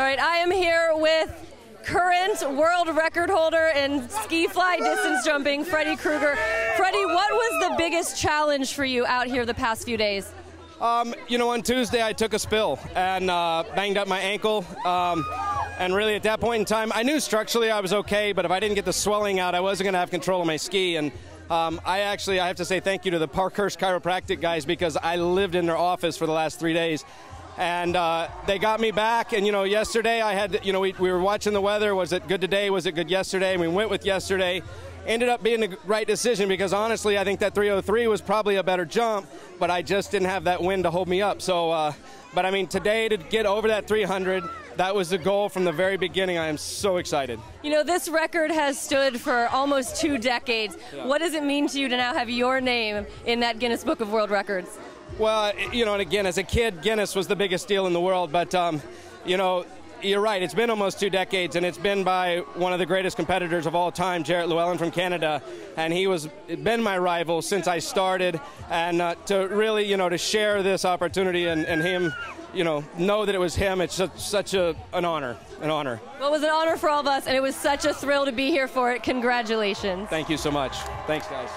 All right, I am here with current world record holder in ski fly distance jumping, Freddy Krueger. Freddy, what was the biggest challenge for you out here the past few days? Um, you know, on Tuesday I took a spill and uh, banged up my ankle. Um, and really, at that point in time, I knew structurally I was okay, but if I didn't get the swelling out, I wasn't going to have control of my ski. And um, I actually, I have to say thank you to the Parkhurst Chiropractic guys because I lived in their office for the last three days. And uh, they got me back. And, you know, yesterday I had, you know, we, we were watching the weather. Was it good today? Was it good yesterday? And we went with yesterday ended up being the right decision because honestly, I think that 303 was probably a better jump, but I just didn't have that wind to hold me up. So, uh, but I mean, today to get over that 300, that was the goal from the very beginning. I am so excited. You know, this record has stood for almost two decades. Yeah. What does it mean to you to now have your name in that Guinness Book of World Records? Well, you know, and again, as a kid, Guinness was the biggest deal in the world, but, um, you know, you're right. It's been almost two decades, and it's been by one of the greatest competitors of all time, Jaret Llewellyn from Canada, and he was been my rival since I started. And uh, to really, you know, to share this opportunity and, and him, you know, know that it was him, it's such, such a, an honor, an honor. Well, it was an honor for all of us, and it was such a thrill to be here for it. Congratulations. Thank you so much. Thanks, guys.